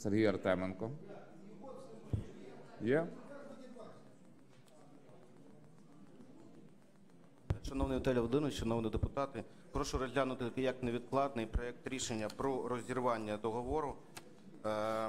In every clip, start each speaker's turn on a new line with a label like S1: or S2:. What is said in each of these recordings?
S1: Сергій Артеменко. Є?
S2: Шановний Віталій Володимирович, шановні депутати, прошу розглянути як невідкладний проект рішення про розірвання договору е,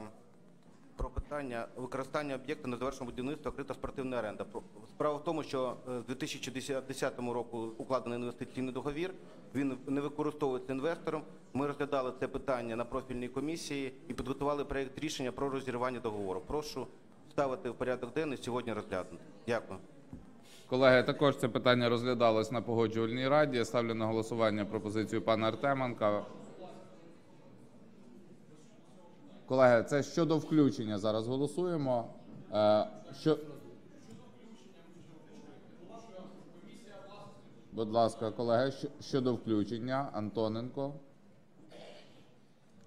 S2: про питання використання об'єкту на завершеному будівництві окрита спортивна оренда. Справа в тому, що е, з 2010 року укладений інвестиційний договір, він не використовується інвестором. Ми розглядали це питання на профільній комісії і підготували проект рішення про розірвання договору. Прошу ставити в порядок денний сьогодні розглянути. Дякую.
S1: Колеги, також це питання розглядалось на погоджувальній раді. Я ставлю на голосування пропозицію пана Артеменка. Колеги, це щодо включення зараз голосуємо. Е, Що... Будь ласка, колеги, щодо включення Антоненко.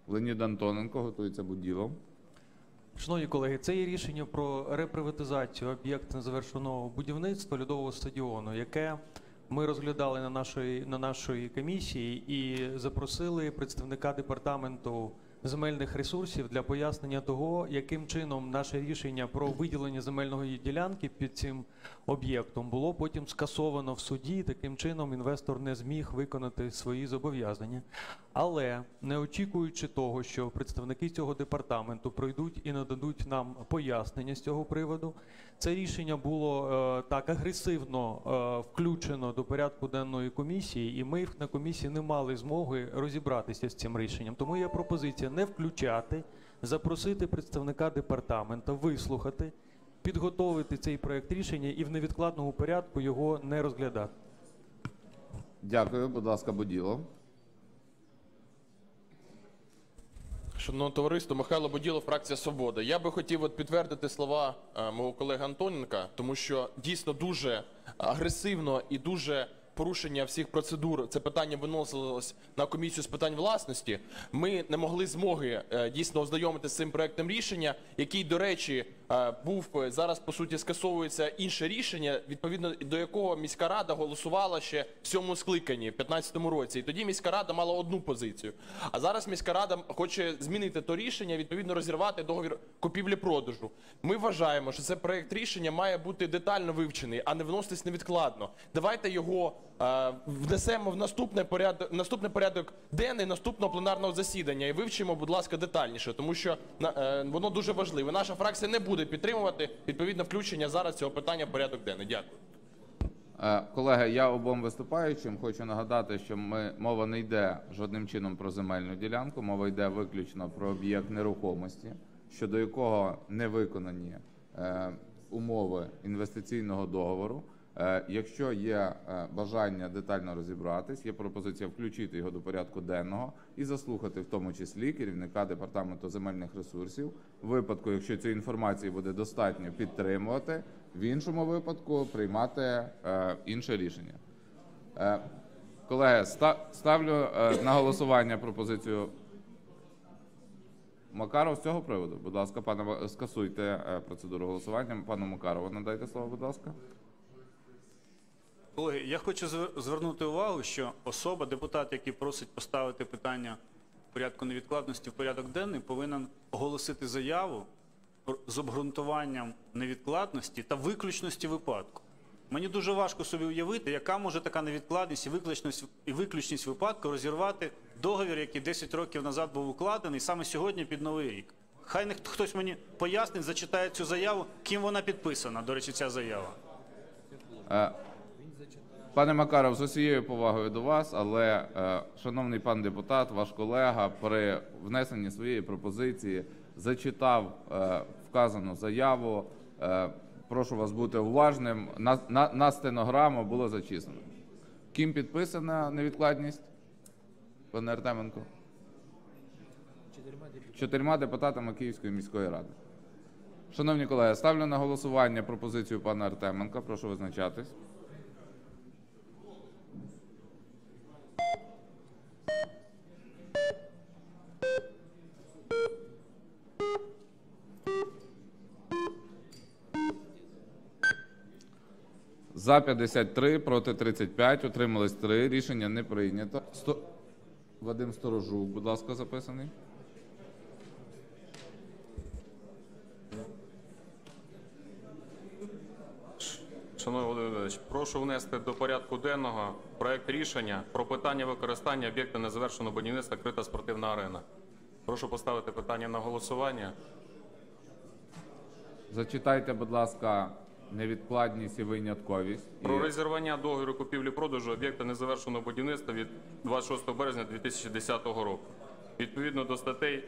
S1: Леонід Антоненко готується буділом.
S3: Шановні колеги, це є рішення про реприватизацію об'єкту незавершеного будівництва льодового стадіону, яке ми розглядали на нашої, на нашої комісії і запросили представника департаменту земельних ресурсів для пояснення того, яким чином наше рішення про виділення земельної ділянки під цим об'єктом було потім скасовано в суді. Таким чином інвестор не зміг виконати свої зобов'язання. Але не очікуючи того, що представники цього департаменту пройдуть і нададуть нам пояснення з цього приводу, це рішення було е, так агресивно е, включено до порядку денної комісії, і ми на комісії не мали змоги розібратися з цим рішенням. Тому є пропозиція не включати, запросити представника департамента, вислухати, підготовити цей проект рішення і в невідкладному порядку його не розглядати.
S1: Дякую, будь ласка, буділо.
S4: Шановне товариство, Михайло Боділо, фракція Свобода. Я би хотів от підтвердити слова е, мого колеги Антоненка, тому що дійсно дуже агресивно і дуже порушення всіх процедур це питання виносилось на комісію з питань власності. Ми не могли змоги е, дійсно ознайомитися з цим проектом рішення, який, до речі, е, був е, зараз по суті скасовується інше рішення, відповідно до якого міська рада голосувала ще в цьому скликанні, в 2015 році. І тоді міська рада мала одну позицію. А зараз міська рада хоче змінити то рішення, відповідно розірвати договір купівлі-продажу. Ми вважаємо, що це проект рішення має бути детально вивчений, а не вноситись невідкладно. Давайте його внесемо в наступний порядок, наступний порядок денний наступного пленарного засідання і вивчимо, будь ласка, детальніше, тому що е, воно дуже важливе. Наша фракція не буде підтримувати відповідно включення зараз цього питання в порядок денний. Дякую.
S1: Е, Колеги, я обом виступаючим хочу нагадати, що ми мова не йде жодним чином про земельну ділянку, мова йде виключно про об'єкт нерухомості, щодо якого не виконані е, умови інвестиційного договору. Е, Якщо є е, бажання детально розібратись, є пропозиція включити його до порядку денного і заслухати в тому числі керівника департаменту земельних ресурсів. В випадку, якщо цієї інформації буде достатньо, підтримувати. В іншому випадку приймати е, інше рішення. Колеги, ста- ставлю на голосування пропозицію. Макаров з цього приводу. Будь ласка, пане скасуйте процедуру голосування. Пану Макарову надайте слово, будь ласка.
S5: Колеги, я хочу звернути увагу, що особа, депутат, який просить поставити питання в порядку невідкладності в порядок денний, повинен оголосити заяву з обґрунтуванням невідкладності та виключності випадку. Мені дуже важко собі уявити, яка може така невідкладність і виключність, і виключність випадку розірвати договір, який 10 років назад був укладений саме сьогодні під Новий рік. Хай не хтось мені пояснить, зачитає цю заяву, ким вона підписана, до речі, ця заява.
S1: Пане Макаров, з усією повагою до вас, але, е, шановний пан депутат, ваш колега при внесенні своєї пропозиції зачитав е, вказану заяву. Е, Прошу вас бути уважним. На, на, на стенограму було зачислено. Ким підписана невідкладність? Пане Артеменко? Чотирма депутатами Київської міської ради. Шановні колеги, ставлю на голосування пропозицію пана Артеменка. Прошу визначатись. За 53, проти 35, утримались 3. Рішення не прийнято. Сто... Вадим Сторожук, будь ласка, записаний.
S6: Шановний Володимир Володимирович, прошу внести до порядку денного проект рішення про питання використання об'єкта незавершеного будівництва крита спортивна арена. Прошу поставити питання на голосування.
S1: Зачитайте, будь ласка невідкладність і винятковість.
S6: Про розірвання договору купівлі-продажу об'єкта незавершеного будівництва від 26 березня 2010 року. Відповідно до статей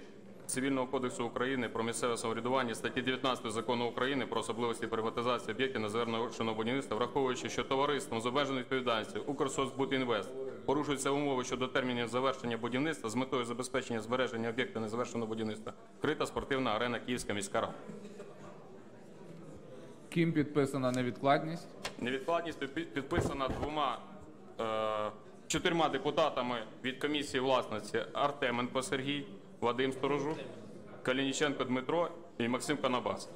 S6: Цивільного кодексу України про місцеве самоврядування, статті 19 Закону України про особливості приватизації об'єктів незавершеного будівництва, враховуючи, що товариством з обмеженою відповідальністю «Укрсоцбудінвест» порушуються умови щодо термінів завершення будівництва з метою забезпечення збереження об'єкта незавершеного будівництва. Крита спортивна арена Київська міська рада.
S1: Ким підписана невідкладність?
S6: Невідкладність підписана двома е, чотирма депутатами від комісії власності Артеменко Сергій, Вадим Сторожук, Калініченко Дмитро і Максим Канабас.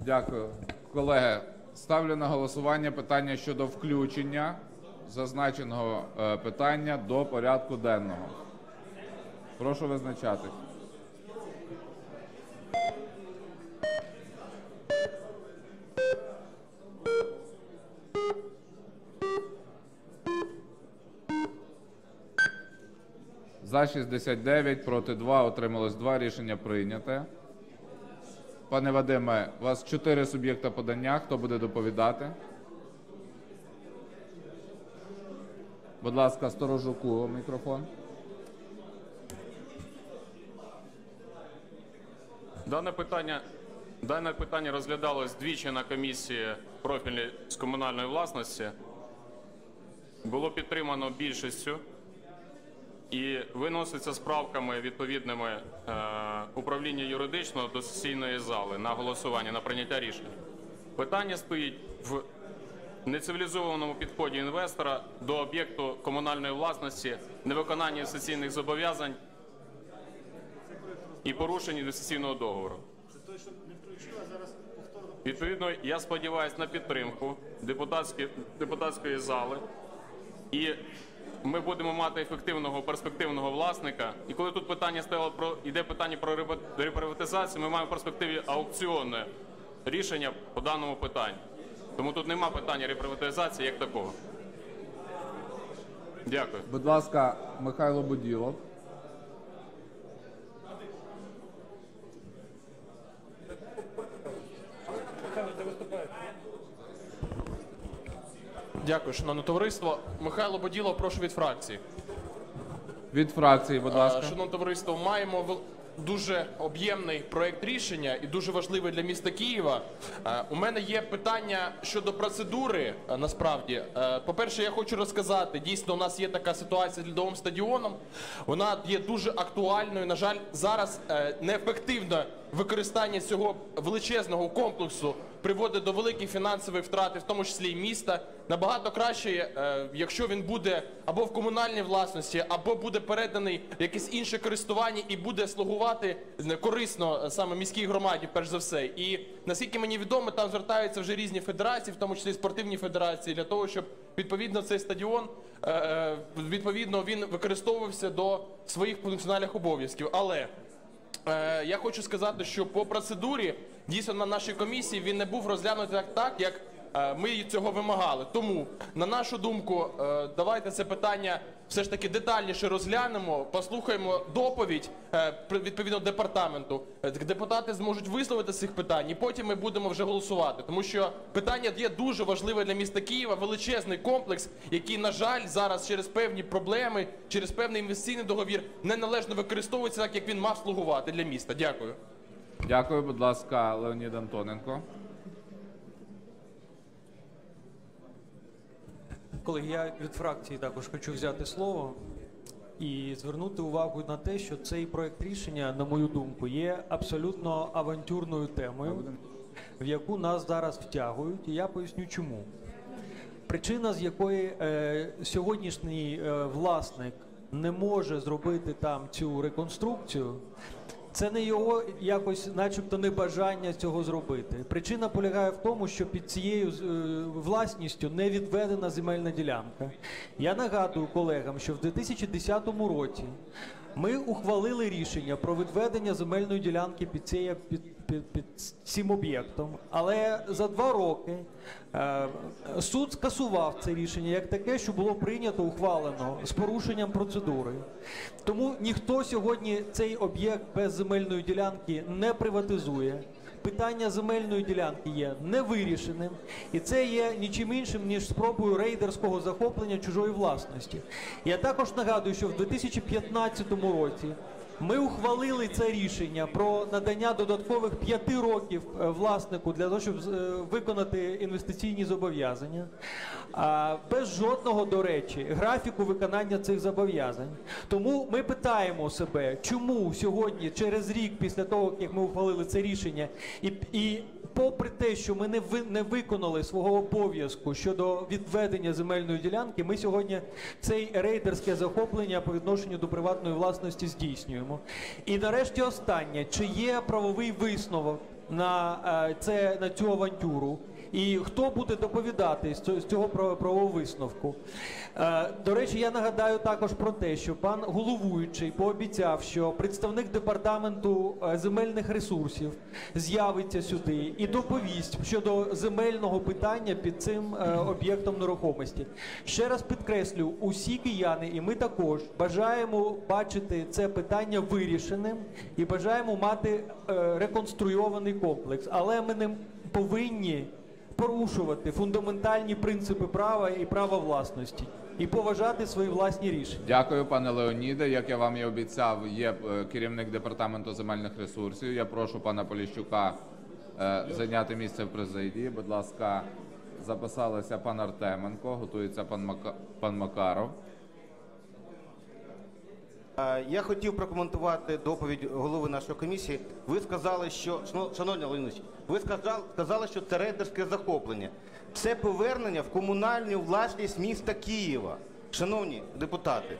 S1: Дякую. Колеги, ставлю на голосування питання щодо включення зазначеного е, питання до порядку денного. Прошу визначатись. За 69, проти 2, отрималось 2. Рішення прийняте. Пане Вадиме, у вас чотири суб'єкта подання. Хто буде доповідати? Будь ласка, сторожуку мікрофон.
S6: Дане питання, дане питання розглядалось двічі на комісії профільній з комунальної власності. Було підтримано більшістю і виноситься справками відповідними е, управління юридичного до сесійної зали на голосування на прийняття рішення. Питання стоїть в нецивілізованому підході інвестора до об'єкту комунальної власності, невиконання інвестиційних зобов'язань і порушення інвестиційного договору. Відповідно, я сподіваюся на підтримку депутатської, депутатської зали, і ми будемо мати ефективного перспективного власника. І коли тут питання стало про йде питання про реприватизацію, ми маємо в перспективі аукціонне рішення по даному питанню. Тому тут нема питання реприватизації як такого. Дякую.
S1: Будь ласка, Михайло Буділов.
S4: Дякую, шановне товариство. Михайло Боділов, прошу від фракції.
S1: Від фракції, будь
S4: Е,
S1: ласка.
S4: Шановне товариство, маємо дуже об'ємний проект рішення і дуже важливий для міста Києва. Е, У мене є питання щодо процедури. е, Насправді, по-перше, я хочу розказати. Дійсно, у нас є така ситуація з льодовим стадіоном. Вона є дуже актуальною. На жаль, зараз неефективне використання цього величезного комплексу приводить до великих фінансових втрат, в тому числі і міста. Набагато краще, е, якщо він буде або в комунальній власності, або буде переданий в якесь інше користування і буде слугувати корисно е, саме міській громаді, перш за все. І наскільки мені відомо, там звертаються вже різні федерації, в тому числі спортивні федерації, для того, щоб відповідно цей стадіон е, відповідно він використовувався до своїх функціональних обов'язків. Але Е, я хочу сказати, що по процедурі дійсно на нашій комісії він не був розглянутий так, так як ми цього вимагали. Тому, на нашу думку, е, давайте це питання все ж таки детальніше розглянемо, послухаємо доповідь е, відповідно департаменту. Е, Депутати зможуть висловити з цих питань, і потім ми будемо вже голосувати. Тому що питання є дуже важливе для міста Києва, величезний комплекс, який, на жаль, зараз через певні проблеми, через певний інвестиційний договір неналежно використовується так, як він мав слугувати для міста. Дякую.
S1: Дякую, будь ласка, Леонід Антоненко.
S3: Колеги, я від фракції також хочу взяти слово і звернути увагу на те, що цей проект рішення, на мою думку, є абсолютно авантюрною темою, в яку нас зараз втягують, і я поясню чому. Причина, з якої е, сьогоднішній е, власник не може зробити там цю реконструкцію, це не його якось, начебто, небажання цього зробити. Причина полягає в тому, що під цією е, власністю не відведена земельна ділянка. Я нагадую колегам, що в 2010 році ми ухвалили рішення про відведення земельної ділянки під цією, під, під, під цим об'єктом. Але за два роки е, суд скасував це рішення як таке, що було прийнято, ухвалено з порушенням процедури. Тому ніхто сьогодні цей об'єкт без земельної ділянки не приватизує. Питання земельної ділянки є невирішеним, і це є нічим іншим ніж спробою рейдерського захоплення чужої власності. Я також нагадую, що в 2015 році ми ухвалили це рішення про надання додаткових п'яти років е, власнику для того, щоб е, виконати інвестиційні зобов'язання, без жодного, до речі, графіку виконання цих зобов'язань. Тому ми питаємо себе, чому сьогодні, через рік після того, як ми ухвалили це рішення, і, і попри те, що ми не ви не виконали свого обов'язку щодо відведення земельної ділянки, ми сьогодні цей рейдерське захоплення по відношенню до приватної власності здійснюємо. І нарешті останнє, чи є правовий висновок на е, це на цю авантюру? І хто буде доповідати з цього, правового висновку? Е, До речі, я нагадаю також про те, що пан головуючий пообіцяв, що представник департаменту е, земельних ресурсів з'явиться сюди і доповість щодо земельного питання під цим е, об'єктом нерухомості. Ще раз підкреслю, усі кияни, і ми також бажаємо бачити це питання вирішеним і бажаємо мати реконструйований комплекс, але ми не повинні порушувати фундаментальні принципи права і права власності і поважати свої власні рішення.
S1: Дякую, пане Леоніде. Як я вам і обіцяв, є е, керівник департаменту земельних ресурсів. Я прошу пана Поліщука е, зайняти місце в президії. Будь ласка, записалися пан Артеменко, готується пан, Мак... пан Макаров.
S2: Е, Я хотів прокоментувати доповідь голови нашої комісії. Ви сказали, що шано- шановний Леонідович, ви сказали, що це рейдерське захоплення. Це повернення в комунальну власність міста Києва. Шановні депутати,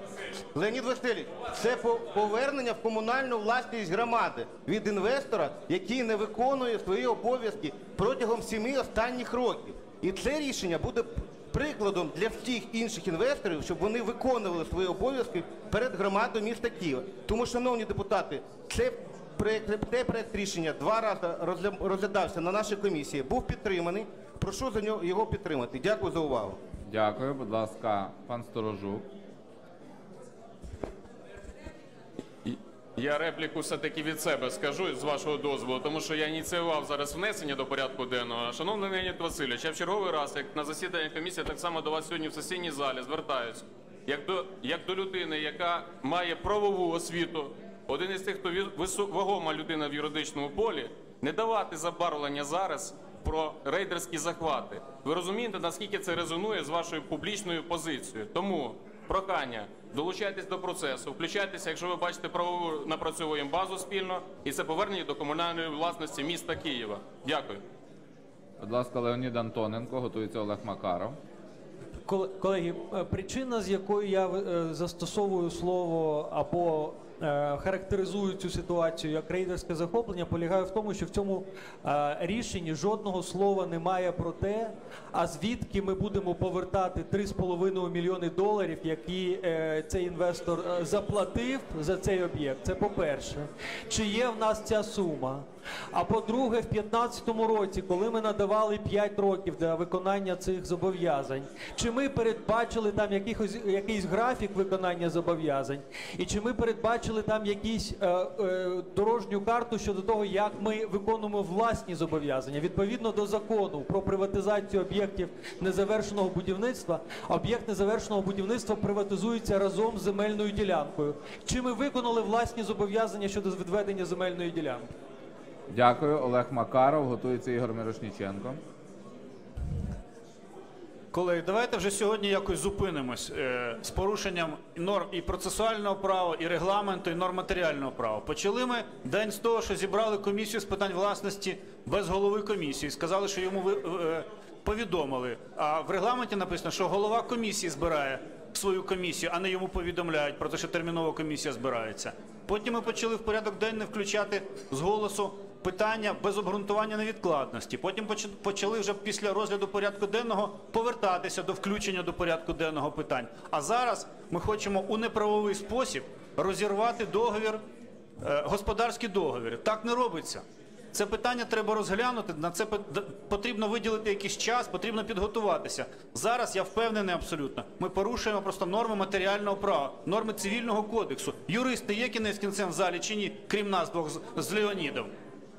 S2: Леонід Васильович, це повернення в комунальну власність громади від інвестора, який не виконує свої обов'язки протягом семи останніх років. І це рішення буде прикладом для всіх інших інвесторів, щоб вони виконували свої обов'язки перед громадою міста Києва. Тому, шановні депутати, це проект, проект рішення два рази розгля- розглядався на нашій комісії, був підтриманий. Прошу за нього його підтримати. Дякую за увагу.
S1: Дякую, будь ласка, пан Сторожук.
S6: Я репліку все-таки від себе скажу з вашого дозволу, тому що я ініціював зараз внесення до порядку денного. Шановний Леонід Васильович, я в черговий раз, як на засіданні комісії, так само до вас сьогодні в сесійній залі звертаюся. Як до, як до людини, яка має правову освіту, один із тих, хто вагома людина в юридичному полі, не давати забарвлення зараз про рейдерські захвати. Ви розумієте, наскільки це резонує з вашою публічною позицією? Тому прохання. Долучайтесь до процесу, включайтеся, якщо ви бачите правову напрацьовуємо базу спільно, і це повернення до комунальної власності міста Києва. Дякую.
S1: Будь ласка, Леонід Антоненко, готується Олег Макаров.
S3: Кол- Колеги, е, причина, з якою я е, застосовую слово або е, характеризую цю ситуацію як рейдерське захоплення, полягає в тому, що в цьому рішенні жодного слова немає про те, а звідки ми будемо повертати 3,5 мільйони доларів, які цей інвестор заплатив за цей об'єкт. Це по-перше, чи є в нас ця сума? А по-друге, в 2015 році, коли ми надавали 5 років для виконання цих зобов'язань, чи ми передбачили там якихось, якийсь графік виконання зобов'язань, і чи ми передбачили там якісь е, е, дорожню карту щодо того, як ми виконуємо власні зобов'язання відповідно до закону про приватизацію об'єктів незавершеного будівництва, об'єкт незавершеного будівництва приватизується разом з земельною ділянкою. Чи ми виконали власні зобов'язання щодо відведення земельної ділянки?
S1: Дякую, Олег Макаров, готується Ігор Мирошніченко.
S5: Колеги, давайте вже сьогодні якось зупинимось е, з порушенням норм і процесуального права, і регламенту, і норм матеріального права. Почали ми день з того, що зібрали комісію з питань власності без голови комісії. Сказали, що йому ви, е, повідомили. А в регламенті написано, що голова комісії збирає свою комісію, а не йому повідомляють про те, що термінова комісія збирається. Потім ми почали в порядок денний включати з голосу питання без обґрунтування невідкладності. Потім поч- почали вже після розгляду порядку денного повертатися до включення до порядку денного питань. А зараз ми хочемо у неправовий спосіб розірвати договір, е, господарський договір. Так не робиться. Це питання треба розглянути. На це пот- потрібно виділити якийсь час, потрібно підготуватися. Зараз я впевнений абсолютно. Ми порушуємо просто норми матеріального права, норми цивільного кодексу. Юристи є кінець кінцем в залі чи ні, крім нас двох з Леонідом.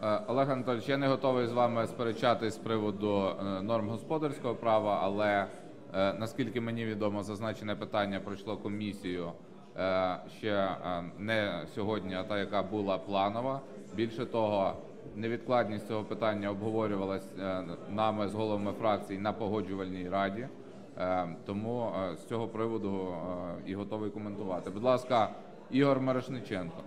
S1: Е, Олег Анатольович, я не готовий з вами сперечатись з приводу е, норм господарського права, але е, наскільки мені відомо, зазначене питання пройшло комісію ще не сьогодні, а та, яка була планова. Більше того, невідкладність цього питання обговорювалась нами з головами фракцій на погоджувальній раді. Тому з цього приводу і готовий коментувати. Будь ласка, Ігор Мирошниченко.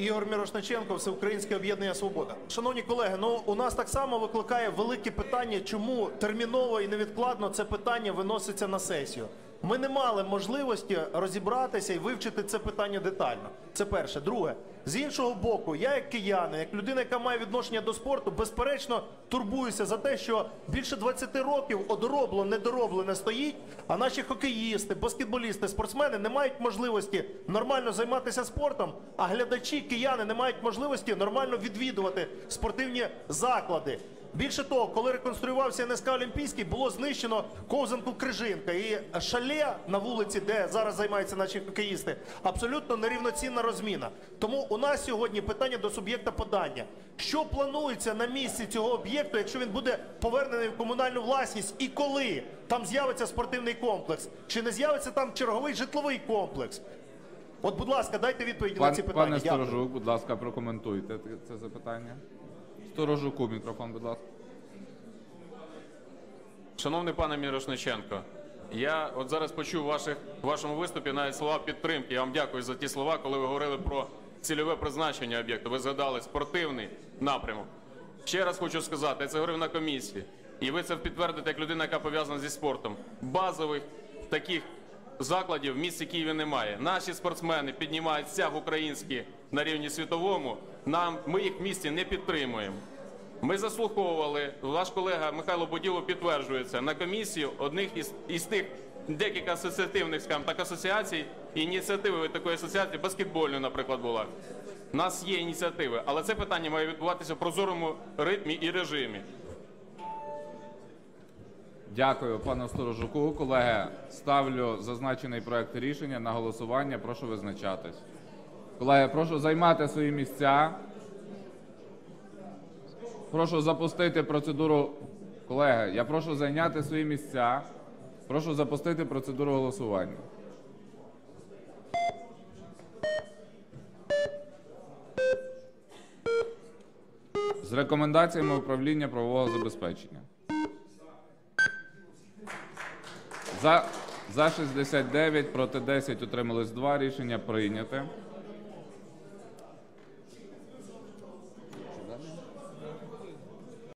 S7: Ігор Мірошниченко, Всеукраїнське об'єднання Свобода. Шановні колеги, ну у нас так само викликає велике питання, чому терміново і невідкладно це питання виноситься на сесію. Ми не мали можливості розібратися і вивчити це питання детально. Це перше. Друге, з іншого боку, я як киянин, як людина, яка має відношення до спорту, безперечно турбуюся за те, що більше 20 років одоробло, недороблене стоїть, а наші хокеїсти, баскетболісти, спортсмени не мають можливості нормально займатися спортом, а глядачі, кияни не мають можливості нормально відвідувати спортивні заклади. Більше того, коли реконструювався НСК Олімпійський, було знищено ковзанку Крижинка і шале на вулиці, де зараз займаються наші хокеїсти, абсолютно нерівноцінна розміна. Тому у нас сьогодні питання до суб'єкта подання. Що планується на місці цього об'єкту, якщо він буде повернений в комунальну власність, і коли там з'явиться спортивний комплекс? Чи не з'явиться там черговий житловий комплекс? От, будь ласка, дайте відповіді на ці питання.
S1: пане. Сторожук, будь ласка, прокоментуйте це запитання. Сторожуку мікрофон, будь ласка.
S6: Шановний пане Мірошниченко, я от зараз почув ваших, в вашому виступі навіть слова підтримки. Я вам дякую за ті слова, коли ви говорили про цільове призначення об'єкту. Ви згадали спортивний напрямок. Ще раз хочу сказати, я це говорив на комісії, і ви це підтвердите як людина, яка пов'язана зі спортом. Базових таких закладів в місті Києві немає. Наші спортсмени піднімають стяг український на рівні світовому. Нам ми їх в місті не підтримуємо. Ми заслуховували, ваш колега Михайло Буділов підтверджується на комісію одних із, із тих декілька асоціативних, скажімо так, асоціацій, ініціативи такої асоціації, баскетбольної, наприклад, була. У нас є ініціативи, але це питання має відбуватися в прозорому ритмі і режимі.
S1: Дякую, пане Сторожуку. Колеги, ставлю зазначений проект рішення на голосування. Прошу визначатись. Колеги, прошу займати свої місця. Прошу запустити процедуру. Колеги, я прошу зайняти свої місця. Прошу запустити процедуру голосування. З рекомендаціями управління правового забезпечення. За, за 69, проти 10 утримались 2. Рішення прийняте.